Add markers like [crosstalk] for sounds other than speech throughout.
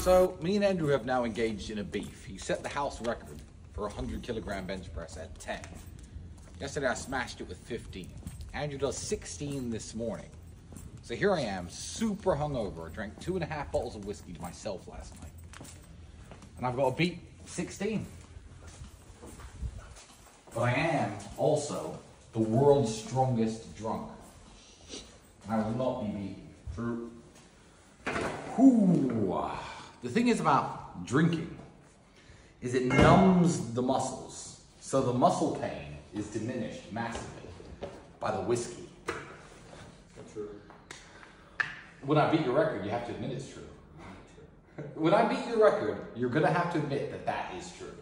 So, me and Andrew have now engaged in a beef. He set the house record for a 100 kilogram bench press at 10. Yesterday I smashed it with 15. Andrew does 16 this morning. So here I am, super hungover. I drank two and a half bottles of whiskey to myself last night. And I've got to beat 16. But I am also the world's strongest drunk. And I will not be beaten. True. Ooh. The thing is about drinking is it numbs the muscles. So the muscle pain is diminished massively by the whiskey. That's True. When I beat your record, you have to admit it's true. [laughs] When I beat your record, you're gonna have to admit that that is true.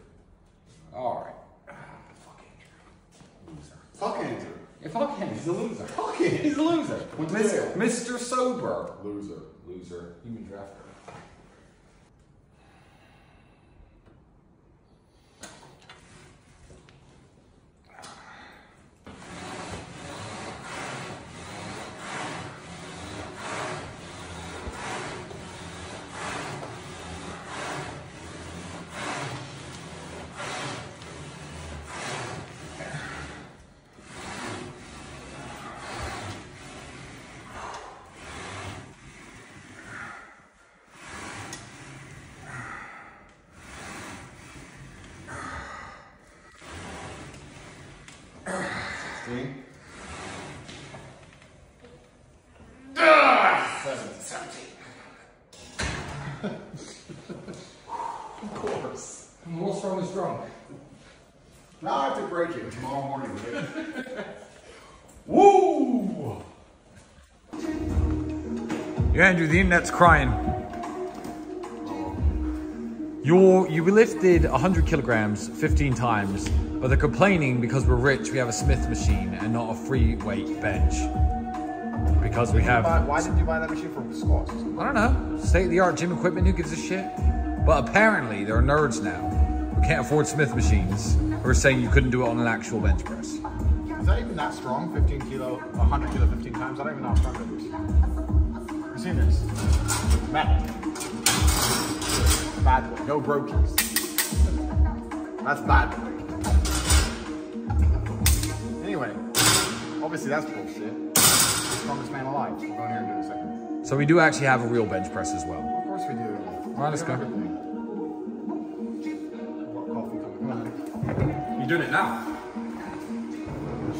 All right. Fuck Andrew. Loser. Fuck Andrew. Yeah, fuck him. He's a loser. Fuck him. He's a loser. Went to Mis- jail. Mr. Sober. Loser. Loser. Human drafter. Sixteen. Of course. I'm strongest drunk. Now I have to break it tomorrow morning. [laughs] Woo! Yeah, Andrew, the internet's crying. You're, you lifted 100 kilograms 15 times, but they're complaining because we're rich, we have a Smith machine and not a free weight bench. Because we have, Why, why did you buy that machine for squats? I don't know, state of the art gym equipment, who gives a shit? But apparently, there are nerds now who can't afford Smith machines who are saying you couldn't do it on an actual bench press. Is that even that strong? 15 kilo, 100 kilo, 15 times? I don't even know how strong it is. You seen this? Metal. Bad boy. No brokies. That's bad boy. Obviously that's bullshit. Strongest man alive. We'll go in here and do it in a second. So we do actually have a real bench press as well. Of course we do. right, let's go. everything. I've got coffee coming. Come on. You're doing it now.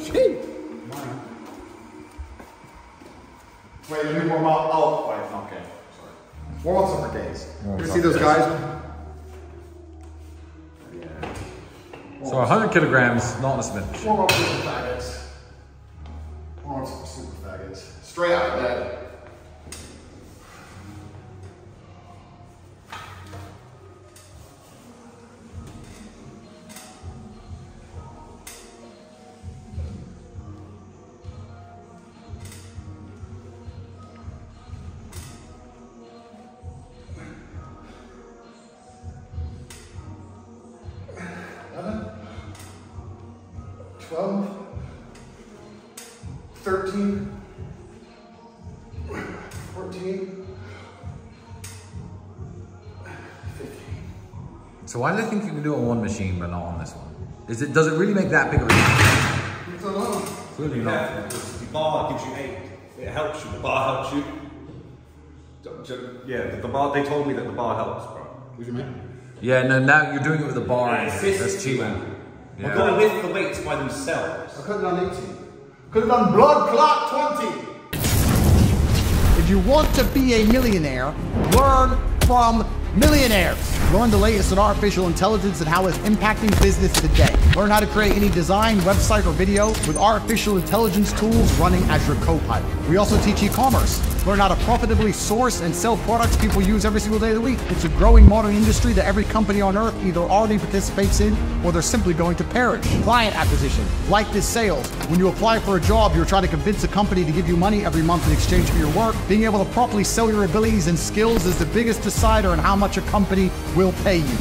Shit. Wait, let me warm up. Oh, wait, okay. Sorry. Warm up some for days. You see those guys? Yeah. So 100 kilograms, not on a Smith machine. Warm up super faggots. Some super faggots. Straight out of bed. Twelve. Thirteen. Fourteen. Fifteen. So why do they think you can do it on one machine but not on this one? Is it? Does it really make that big of a difference? It's alone. Clearly Yeah, the bar gives you eight. It helps you. The bar helps you. Ju- ju- Yeah, the, the bar. They told me that the bar helps, bro. What do you mean? Yeah, no. Now you're doing it with a bar. Yeah, and it's fifty, That's cheating. man. I'm Yeah. going to lift the weights by themselves. I could have done 18. Could have done blood clot 20. If you want to be a millionaire, learn from millionaires. Learn the latest in artificial intelligence and how it's impacting business today. Learn how to create any design, website, or video with artificial intelligence tools running as your co-pilot. We also teach e-commerce. Learn how to profitably source and sell products people use every single day of the week. It's a growing modern industry that every company on earth either already participates in or they're simply going to perish. Client acquisition, like this sales. When you apply for a job, you're trying to convince a company to give you money every month in exchange for your work. Being able to properly sell your abilities and skills is the biggest decider in how much a company will pay you.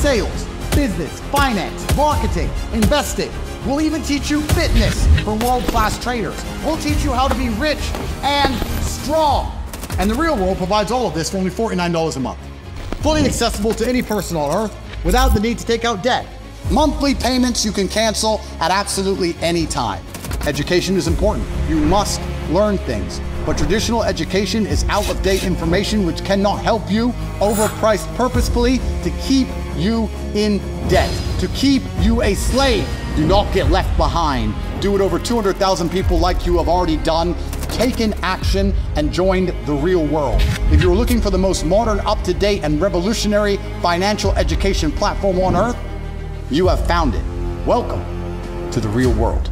Sales, business, finance, marketing, investing. We'll even teach you fitness from world-class traders. We'll teach you how to be rich and strong. And the real world provides all of this for only $49 a month. fully accessible to any person on earth without the need to take out debt. Monthly payments you can cancel at absolutely any time. Education is important. You must learn things. But traditional education is out of date information which cannot help you, overpriced purposefully to keep you in debt, to keep you a slave. Do not get left behind. Do what over 200,000 people like you have already done. Taken action and joined the real world. If you're looking for the most modern, up to date, and revolutionary financial education platform on earth, you have found it. Welcome to the real world.